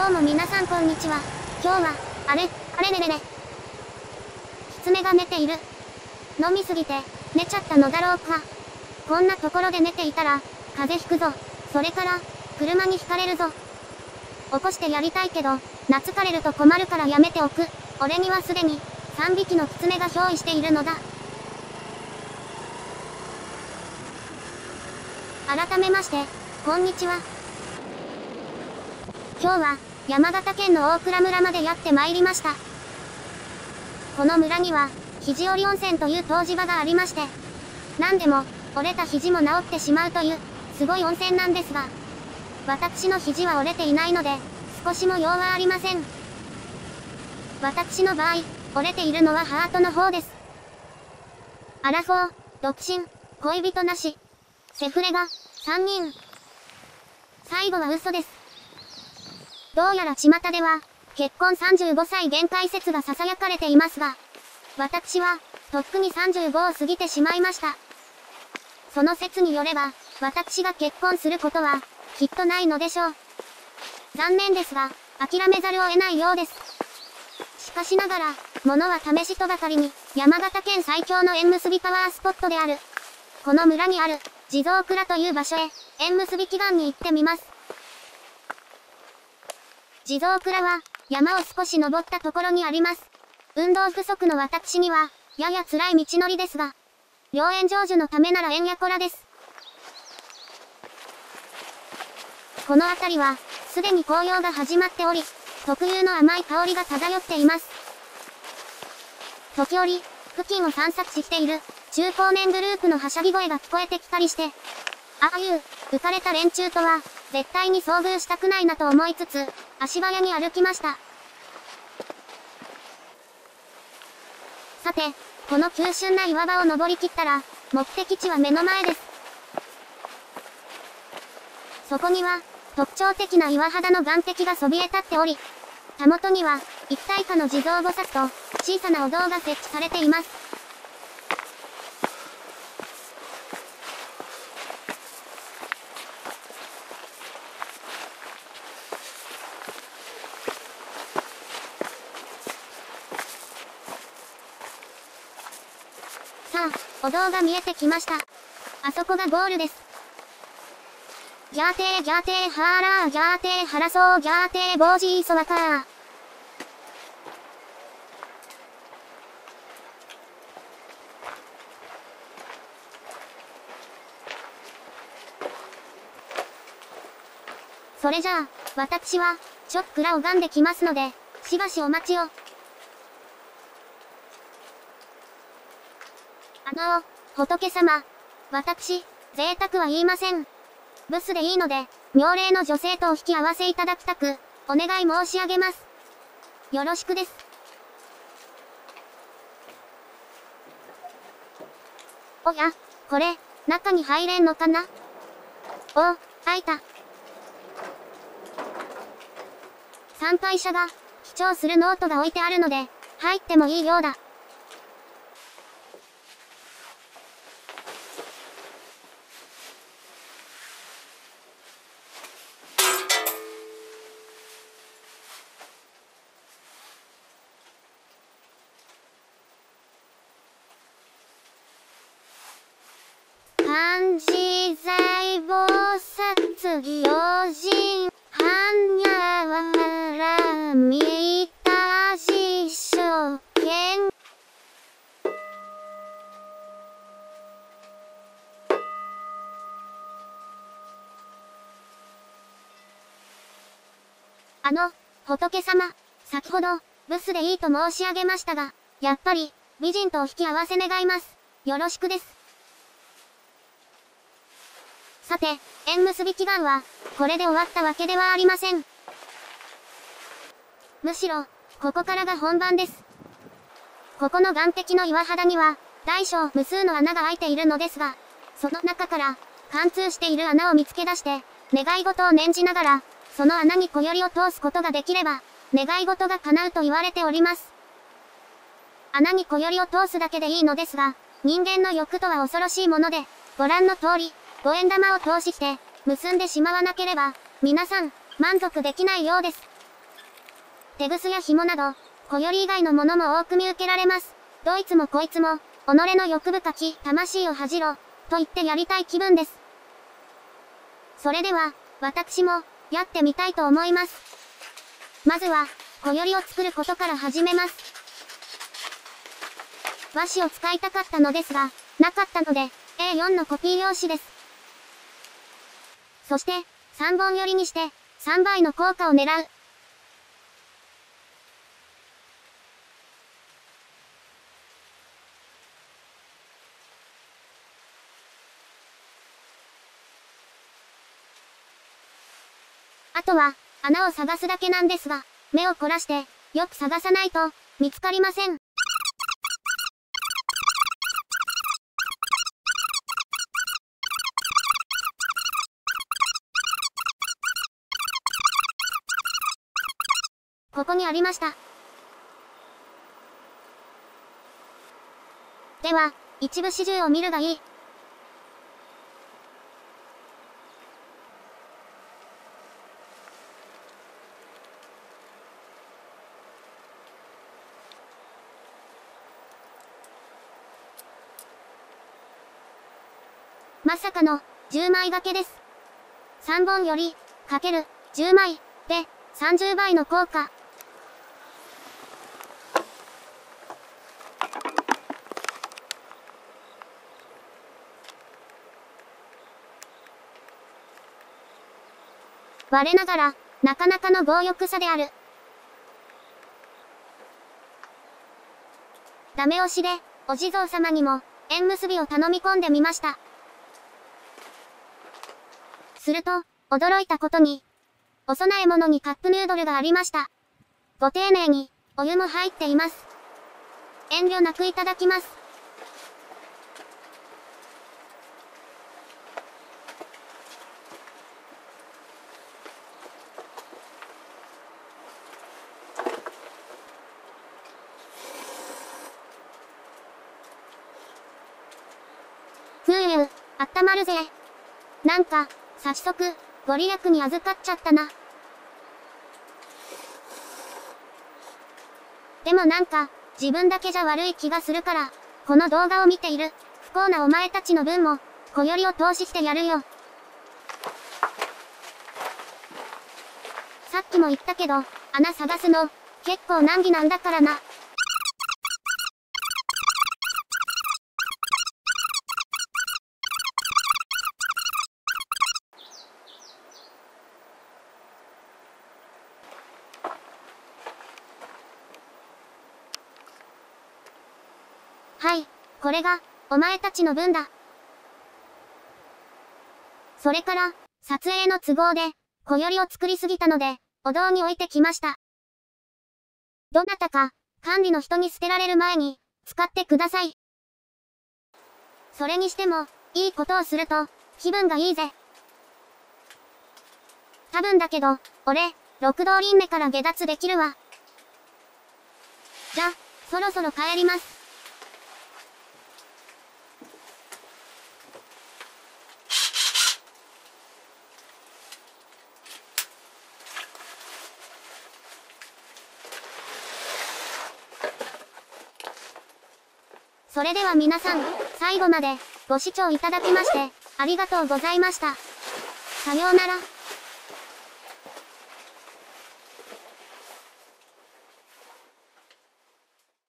どうも皆さんこんにちは。今日は、あれ、あれれれれ。キツネが寝ている。飲みすぎて、寝ちゃったのだろうか。こんなところで寝ていたら、風邪ひくぞ。それから、車にひかれるぞ。起こしてやりたいけど、懐かれると困るからやめておく。俺にはすでに、3匹のキツネが憑依しているのだ。改めまして、こんにちは。今日は、山形県の大倉村までやって参りました。この村には、肘折温泉という湯治場がありまして、何でも、折れた肘も治ってしまうという、すごい温泉なんですが、私の肘は折れていないので、少しも用はありません。私の場合、折れているのはハートの方です。アラフォー、独身、恋人なし、セフレが、3人。最後は嘘です。どうやら巷では、結婚35歳限界説が囁かれていますが、私は、とっくに35を過ぎてしまいました。その説によれば、私が結婚することは、きっとないのでしょう。残念ですが、諦めざるを得ないようです。しかしながら、物は試しとばかりに、山形県最強の縁結びパワースポットである。この村にある、地蔵蔵という場所へ、縁結び祈願に行ってみます。地蔵蔵は、山を少し登ったところにあります。運動不足の私には、やや辛い道のりですが、良縁成就のためなら縁やこらです。この辺りは、すでに紅葉が始まっており、特有の甘い香りが漂っています。時折、付近を散策している、中高年グループのはしゃぎ声が聞こえてきたりして、ああいう、浮かれた連中とは、絶対に遭遇したくないなと思いつつ、足早に歩きました。さて、この急峻な岩場を登りきったら、目的地は目の前です。そこには、特徴的な岩肌の岩壁がそびえ立っており、たもとには、一体化の地蔵菩薩と、小さなお堂が設置されています。さあ、お堂が見えてきました。あそこがゴールです。ギャーテーギャーテーハーラーギャーテーハラソーギャーテーボージーソワカー。それじゃあ、私は、ちょっくら拝んできますので、しばしお待ちを。あの、仏様、私、贅沢は言いません。ブスでいいので、妙齢の女性とお引き合わせいただきたく、お願い申し上げます。よろしくです。おや、これ、中に入れんのかな？お、開いた。参拝者が、記帳するノートが置いてあるので、入ってもいいようだ。薩行人般若わらみたじ証券あの、仏様、先ほど、ブスでいいと申し上げましたが、やっぱり、美人とお引き合わせ願います。よろしくです。さて、縁結び祈願は、これで終わったわけではありません。むしろ、ここからが本番です。ここの岩壁の岩肌には、大小無数の穴が開いているのですが、その中から、貫通している穴を見つけ出して、願い事を念じながら、その穴に小よりを通すことができれば、願い事が叶うと言われております。穴に小よりを通すだけでいいのですが、人間の欲とは恐ろしいもので、ご覧の通り、五円玉を投資して、結んでしまわなければ、皆さん、満足できないようです。テグスや紐など、小より以外のものも多く見受けられます。どいつもこいつも、己の欲深き魂を恥じろ、と言ってやりたい気分です。それでは、私も、やってみたいと思います。まずは、小よりを作ることから始めます。和紙を使いたかったのですが、なかったので、A4 のコピー用紙です。そして、3本寄りにして、3倍の効果を狙う。あとは、穴を探すだけなんですが、目を凝らして、よく探さないと、見つかりません。ここにありました。では、一部始終を見るがいい。まさかの、10枚掛けです。3本より、かける、10枚、で、30倍の効果。我ながら、なかなかの強欲さである。ダメ押しで、お地蔵様にも、縁結びを頼み込んでみました。すると、驚いたことに、お供え物にカップヌードルがありました。ご丁寧に、お湯も入っています。遠慮なくいただきます。ふうゆ、あったまるぜ。なんか、早速、ご利益に預かっちゃったな。でもなんか、自分だけじゃ悪い気がするから、この動画を見ている、不幸なお前たちの分も、小よりを投資してやるよ。さっきも言ったけど、穴探すの、結構難儀なんだからな。はい、これが、お前たちの分だ。それから、撮影の都合で、小よりを作りすぎたので、お堂に置いてきました。どなたか、管理の人に捨てられる前に、使ってください。それにしても、いいことをすると、気分がいいぜ。多分だけど、俺、六道輪廻から下脱できるわ。じゃ、そろそろ帰ります。それでは皆さん、最後までご視聴いただきまして、ありがとうございました。さようなら。